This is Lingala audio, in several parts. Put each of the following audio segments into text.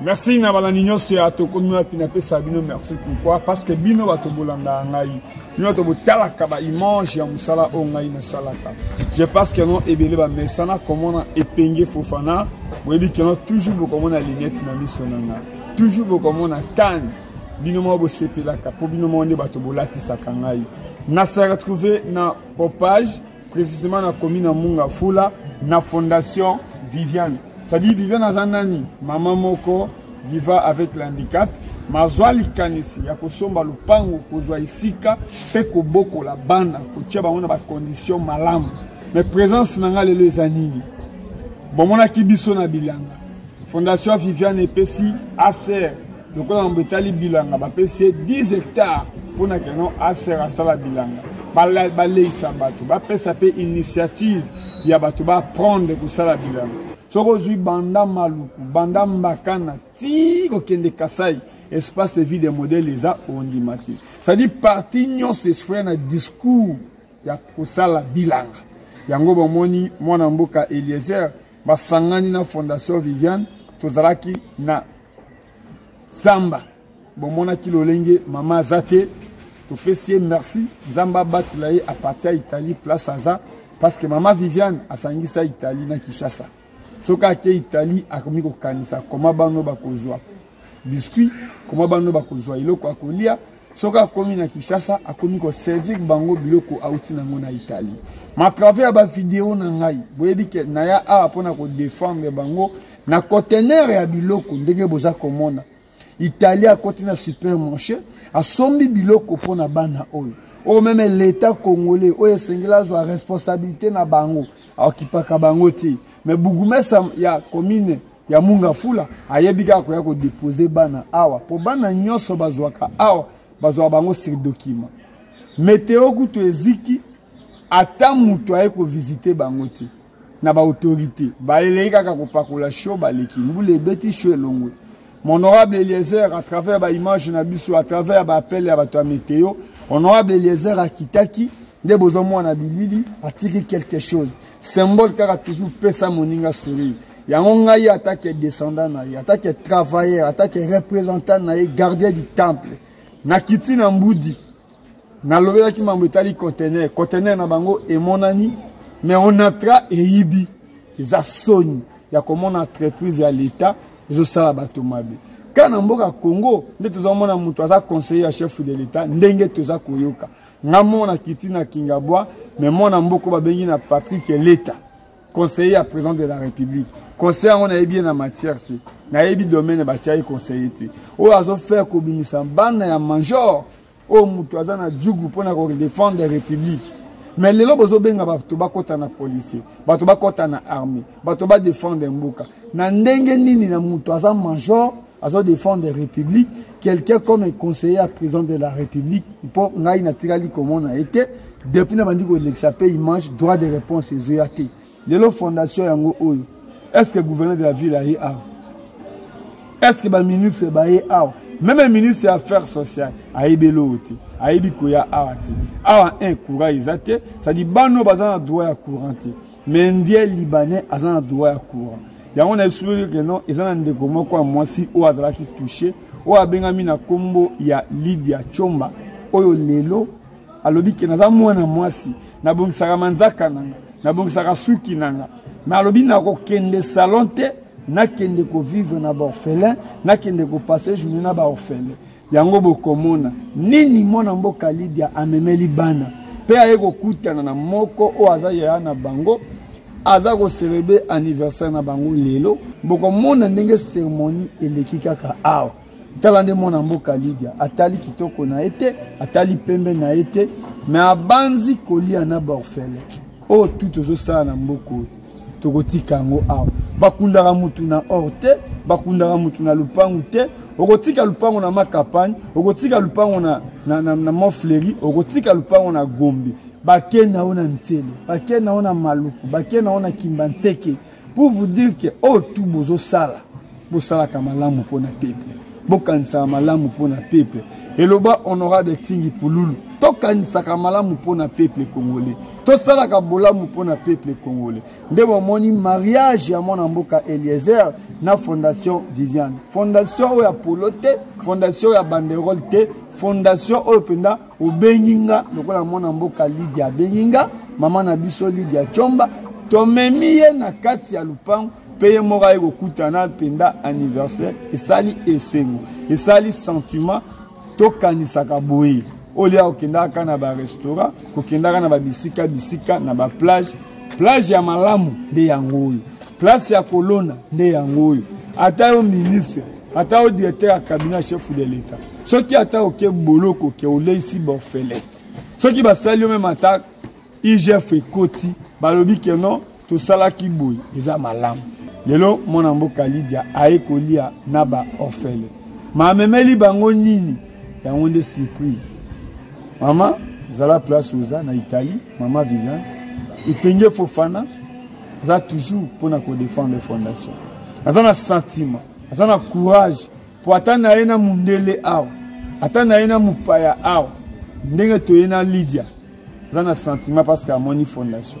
merci na balandi nyonso ya tokomi wapi napesa bino merci pourquoi parce que bino bato bolandaka ngai bino bato botalaka baimage ya mosala oyo ngai nasalaka je pense que non ebele bamesana komona epenge fofana boyebi que non toujours bokomona linete na miso na ngai toujours bokomona kane bino moko bosepelaka mpo bino moko nde bato bolatisaka ngai nasalaka trouve na popage Précisément na commune ya Munga Fula na fondation Viviane. Ça dit Viviane aza nani? Maman moko viva avec l'handicap mazwa likanisi ya kosomba lopango kozwa esika mpe kobokola bana kotia bango na bakondition malamu mais présence na ngai lelo eza nini bomonaki biso na bilanga fondation viviane epesi acer lokola mambo etali bilanga bapesi ye 10 hectare mpo na keno aser asala bilanga baleisa bato bapesa mpe initiative ya bato baaprendre kosala bilanga soki ozwi banda maluku banda mbakana ti kokende kasai espace de vie de modèle eza ondima te cestadire parti nyonso esfrere na discours ya kosala bilanga yango bomoni mwana mboka eliezer basangani na fondation viviane tozalaki na zamba bomonaki lolenge mama aza te topesi ye merci nzambe abatela ye aparti ya italie place aza parce que mama viviane asangisa italie na kinshasa soki ake italie akomi kokanisa koma bano bakozwa biscuit koma bano bakozwa eloko ya kolia soki akomi na kinshasa akomi koservir bango biloko auti nango na italie ma travers ya bavideo na ngai boyebi ke naya awa mpona kodefendre bango na contenere ya biloko ndenge boza komona italie akoti na supermarché asombi biloko mpo na bana oyo oyo meme leta congolais oyo esengeli azwa responsabilité na bango akipaka bango te mais bugumesa ya commune ya munga fula ayebi kaka koya kodepose bana awa mpo bana nyonso bazwaka awa bazwaka bango sur document meteo kutu eziki ata moto aye kovisite bango te na baautorité balelei kaka kopakola sho baleki mbula ebeti sho elongwe honorable eliezer à travers baimage na biso à travers baappel ya bato ya meteo honorable eliezer akitaki nde bozomona bilili atiki quelque chose symbole kaka toujours pesa moninga sourire yango ngai atake descendant na ye atake travailleur atake représentant na ye gardien du temple nakiti na mbudi nalobelaki mambo etali contener contener na bango emonani mais on entra eyibi eza soni ya komona entreprise ya leta ezosala bato mabe kaka na mboka congo nde tozamona moto aza conseiller ya chef de leta ndenge toza koyoka nga mona kiti na kingabwa me mwana mboko babengi na patrik leta conseiller ya président de la république conseiller yango nayebi ye na matière te nayebi domaine batya ye conseiller te oyo azofaire kobimisa bana ya major oyo moto aza na jugu mpo na kodefendre république mais lelo bozobenga bato bakɔta na policier bato bakɔta na armée bato badefendre mboka na ndenge nini na moto aza major azo défendre république quelqu'un comme un conseiller ya président de la république mpo ngai natikali komona ye te depuis na bandi kolekisa mpe image droit de réponse ezoya te lelo fondation yango oyo est ce que gouverneur de la ville aye awa est ce que baministre baye awa meme ministre ya affaire sociale ayebi eloko te ayebi koya awa te awa un courant eza te cestadi bano baza na droit ya courant te mais indien libanais aza na droit ya courant yango nayesololi ke non eza na ndeko moko ya mwasi oyo azalaki touche oyo abengami na nkombo ya lidia chomba oyo lelo alobi ke naza mwana mwasi nabongisaka manzaka na nga nabongisaka suki na nga me alobi nakokende salon te nakende kovivre na baorphelin nakende kopase journée na baorphelin yango bokomona nini mwana mboka lidia amemeli bana mpe aye kokutana na moko oyo aza yaya na bango aza koselebe anniversaire na bango lelo bokomona ndenge seremoni eleki kaka awa tala nde mwana mboka lidia atali kitoko na ye te atali pembe na ye te me abanzi kolia na baorfele oyo tu tozosala na mboka oyo tokotika yango awa bakundaka motu na or te bakundaka motu na lupangu te okotika lupango na makampagne okotika lupango na, na, na, na montfleri okotika lupango na gombe bakenda o na nsele bakenda o na maluku bakenda o na kimba nseke pour vous dire que oyo oh, tout bozosala bosalaka malamu mpo na peuple bokanisaka malamu mpo na peuple eloba honorable tingi pululu tokanisaka malamu mpo na peuple congolais tosalaka bolamu mpo na peuple congolais nde bomoni mariage ya mwana mboka eliezer na fondation viviane fondation oyo ya polo te fondation ya banderole te fondation oyo mpenza obengi nga lokola mwana mboka lidia abengi nga mama na biso lidia comba tomemi ye na kati ya lupango mpe ye moko aye kokutana mpenda anniversaire esali esengo esali sentiment tokanisaka boye olia okendaka na barestaurant kokendaka na babisika bisika na baplage plage ya malamu nde yango oyo place ya kolona nde yango oyo ata yo ministre ata yo directeur ya cabinet ya chef de l'etat soki ata oke boloko ke oleisi baofele soki basali yo meme ata igf ekoti balobi ke non tosalaki boye eza malamu lelo mwana mboka lidia aye kolia na baofele mamemeli bango nini yango nde surprise mama zala place oza na italie Maman Viviane, Ipenge Fofana, aza toujours mpona kodefendre fondation aza na sentiment aza na courage mpo ata na ye na mundele awa ata na ye na mopaya awa ndenge toye na lydia aza na sentiment parce que amoni fondation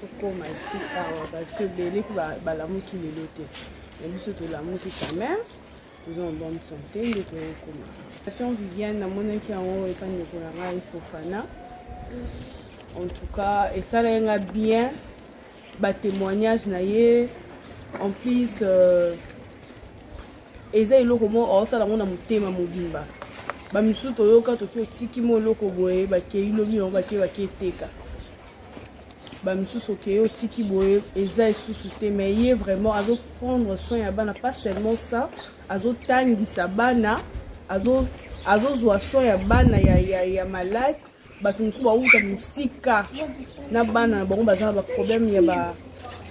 tokoma ti awa parce que ebele mpe balamuki lelo te na biso tolamuki quand même toza en bonne santé nde toyokoma nation viviane namonaki yango epa ndeko na ngai fofana en tout cas esalaki nga bien batémoignage na ye en plus euh, eza eloko moko aosala yango na motema mobimba bamisusu toyoka toki otiki mo eloko boye bakei lobi yango bakei bakei teka ba misusu okeyi otiki boye eza esusu te mais ye vraiment azo prendre soin ya bana pas seulement ça azotangisa bana azo azozwa soin ya bana ya, ya, ya malade bato mosusu bawuta mosika na bana na bango baza na baproblème ya ba, ya ba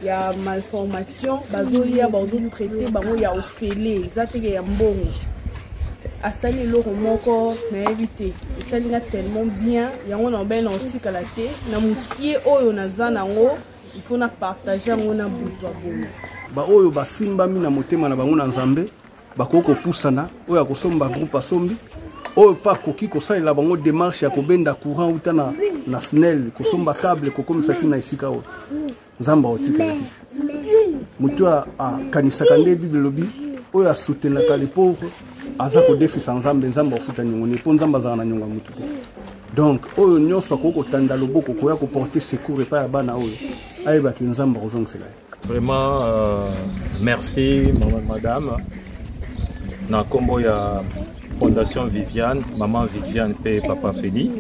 ya malformation bazoya bazotraite bango ya ofele eza teke ya mbongo asali eloko moko nayebi te esali nga tellement bien yango na obele na otikala te na mokie oyo naza nango ifo na partage yango na butu ya boye baoyo basimbami na motema na bango na nzambe bakoki kopusana oyo akosomba groupe asombi oyo mpe akoki kosalela bango démarche ya kobenda courant uta na, na snel kosomba cable kokomisa ntina esika oyo nzambe aotika ye moto oyo akanisaka nde bible elobi oyo asoutenaka le pauvre aza kodefisa nzambe nzambe afuta nyongo ne mpo nzambe azala na nyongo ya motu te donc oyo nyonso akoki kotanda loboko koya koporte secour epai ya bana oyo ayebaki nzambe akozongisela ye Vraiment, euh, merci, madame. Na combo ya Fondation Viviane, maman Viviane pe papa Feli.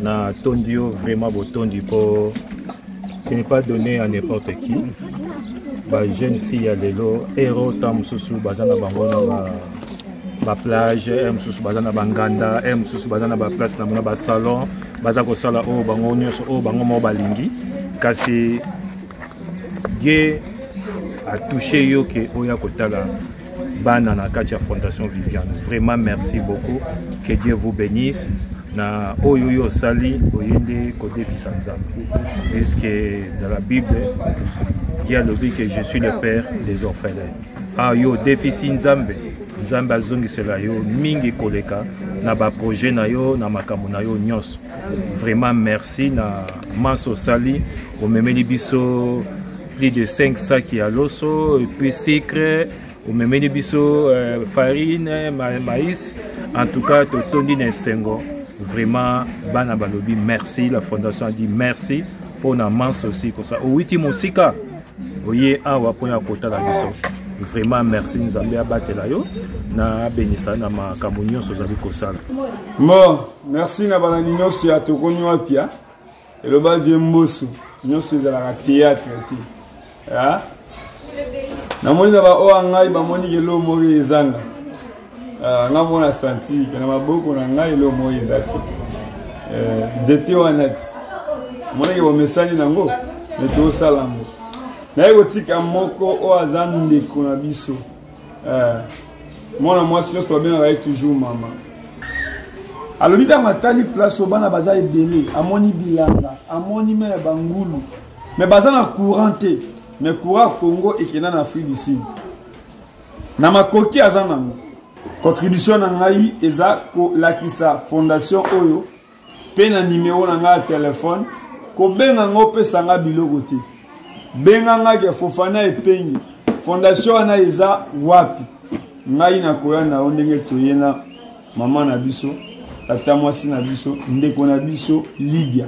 Na tondio vraiment botondi po ce n'est pas donné à n'importe qui. Ba jeune fille ya lelo héros ta mususu bazana bango na ba ba plage, eh, mususu bazana ba nganda, eh, mususu bazana ba place na ba salon, baza kosala oyo bango nyonso oyo bango moko balingi kasi Dieu a touché yo que oya kotala bana na kati ya fondation Viviane. Vraiment merci beaucoup. Que Dieu vous bénisse. na oyo yo osali oye nde kodefisa nzambe puisque dans la bible ye alobi que je suis le père des orphelins ah yo odefisi nzambe nzambe azongisela yo mingi koleka na baprojet na yo na makambo na yo nyonso Vraiment merci na manso osali omemeli biso plus de 5 sacs ya loso et puis sucre omemeli biso euh, farine ma, maïs en tout cas totondi na esengo vraiment bana balobi merci la fondation a dit merci mpo na manse aussi kosa owiti mosika oye awa mpo ya kotala biso vraiment merci nzambe abatela yo na abenisa na makambo nyonso ozali kosala bon merci na balandi nyonso ya tokomi wapi a eloba vie mboso nyonso ezalaka théâtre te ya namoni na baoyo ya ngai bamoni kelo moko ezanga ah, nga mona santi ke na maboko na ngai elo moko eza te eh, nzete wana ti moneke bomesani nango me tosala yango naye kotika moko oyo aza ndeko na biso eh, mwana mwasi nyonso babengaka ye toujours mama alobi ntango atali place oyo bana baza ebele amoni bilanga amoni me ya bangulu me baza na courant te me courant ya congo ekenda na afrique du sud na makoki aza nango contribution na ngai eza kolakisa fondation oyo mpe na nimero na ngai ya telefone kobenga ngai opesa ngai biloko te benga ngai ke fofana epengi fondation wana eza wapi ngai nakoya na yo ndenge toye na mama na biso tata mwasi na biso ndeko na biso lidia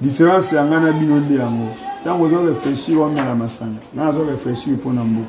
diference ya ngai na bino nde yango ntango ozo reflechir wamela masanga ngai nazo reflechir mpo na mboka